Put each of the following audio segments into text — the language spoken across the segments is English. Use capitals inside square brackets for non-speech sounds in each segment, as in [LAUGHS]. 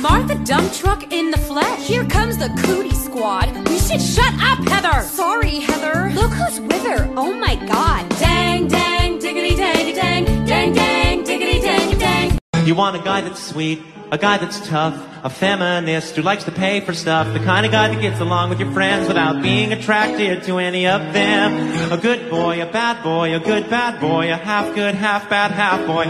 Martha Dump Truck in the flesh. Here comes the cootie squad. We should shut up, Heather. Sorry, Heather. Look who's with her. Oh my god. Dang, dang, diggity, dang, dang, dang, dang, diggity, dang, dang. You want a guy that's sweet, a guy that's tough, a feminist who likes to pay for stuff, the kind of guy that gets along with your friends without being attracted to any of them. A good boy, a bad boy, a good bad boy, a half good, half bad, half boy.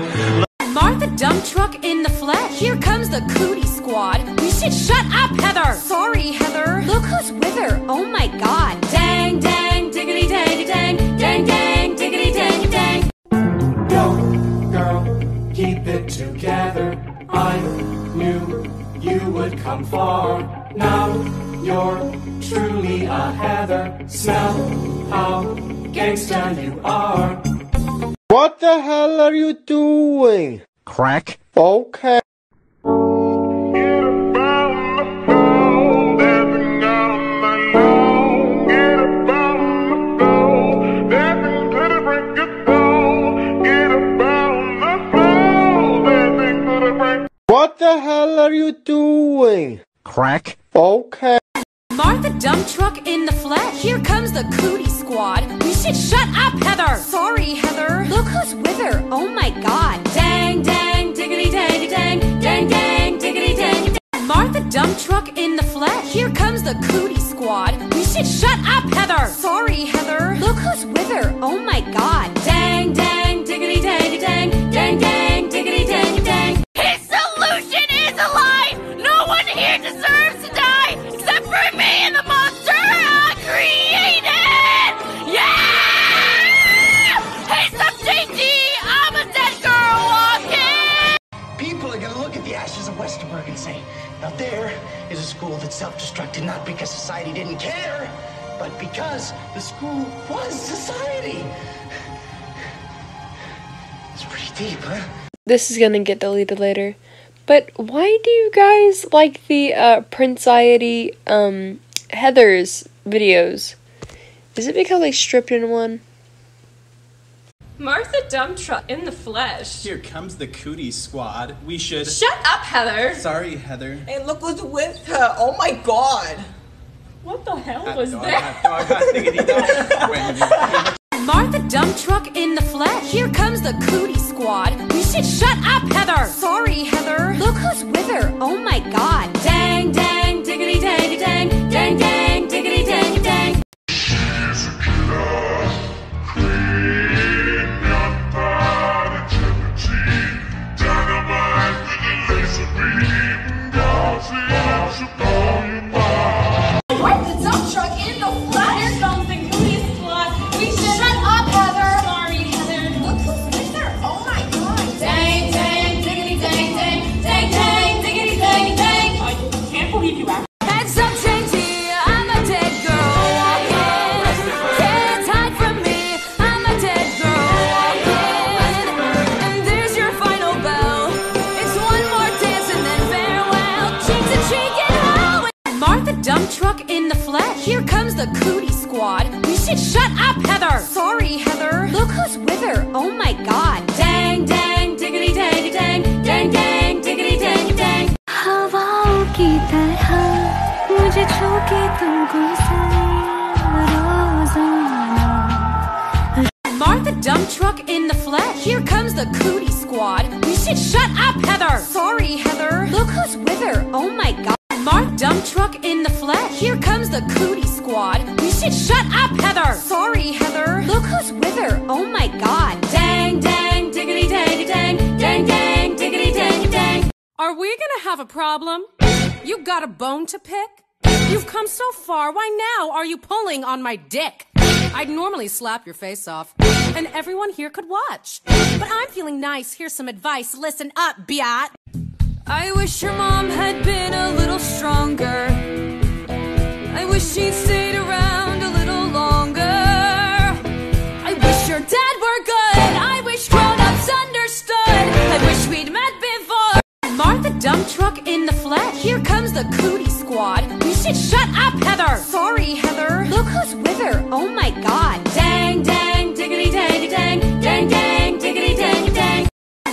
Martha Dump Truck in the flesh. Here comes the cootie squad. We should shut up, Heather. Sorry, Heather. Look who's with her. Oh my god. Dang, dang, diggity, dang, dang, dang, dang, diggity, dang, dang. Go, girl, keep it together. I knew you would come far. Now you're truly a Heather. Smell how gangsta you are. What the hell are you doing? Crack. Okay. You doing? Crack. Okay. Martha Dump Truck in the flesh. Here comes the cootie squad. We should shut up, Heather. Sorry, Heather. Look who's with her. Oh my god. Dang, dang, diggity, dang, dang, dang, dang, diggity, dang, dang. Martha Dump Truck in the flesh. Here comes the cootie squad. We should shut up, Heather. Sorry, Heather. Deserves to die except for me and the monster I created! Yeah! Hey, some JT! I'm a dead girl walking! People are going to look at the ashes of Westerberg and say, now there is a school that self-destructed not because society didn't care, but because the school was society. It's pretty deep, huh? This is gonna get deleted later. But why do you guys like the uh, Princiety um, Heather's videos? Is it because they stripped in one? Martha Dump Truck in the flesh. Here comes the cootie squad. We should. Shut up, Heather. Sorry, Heather. And look who's with her. Oh my god. What the hell Hot was dog, that? hot dog, dog. [LAUGHS] Martha Dump Truck in the flesh. Here comes the cootie We should shut up, Heather. Sorry, Heather. Look who's with her. Oh my god. Dump Truck in the flesh. Here comes the cootie squad. We should shut up, Heather. Sorry, Heather. Look who's with her. Oh my god. Dang, dang, diggity, dang, dang, dang, dang, diggity, dang, dang. हवाओं की तरह मुझे छू के तुमको रोजाना Martha Dump Truck in the flesh. Here comes the cootie squad. We should shut up, Heather. Sorry, Heather. Look who's with her. Oh my god. Martha Dump Truck in the flesh. Here comes the cootie squad. We should shut up, Heather. Sorry, Heather. Look who's with her. Oh my god. Dang, dang, diggity, dang, dang, dang, dang, diggity, dang, dang. Are we gonna have a problem? You got a bone to pick? You've come so far, why now are you pulling on my dick? I'd normally slap your face off, and everyone here could watch. But I'm feeling nice, here's some advice. Listen up, biat. I wish your mom had been a Stayed around a little longer. I wish your dad were good. I wish grown-ups understood. I wish we'd met before. Martha Dump Truck in the flesh. Here comes the cootie squad. We should shut up, Heather. Sorry, Heather. Look who's with her. Oh my god. Dang, dang, diggity, dang, dang, dang, dang, diggity, dang, dang.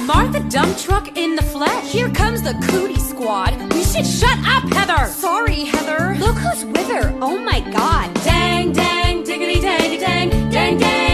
Martha Dump Truck in the flesh. Here comes the cootie squad. Should shut up, Heather! Sorry, Heather. Look who's with her. Oh my god. Dang, dang, diggity, dang, dang, dang, dang.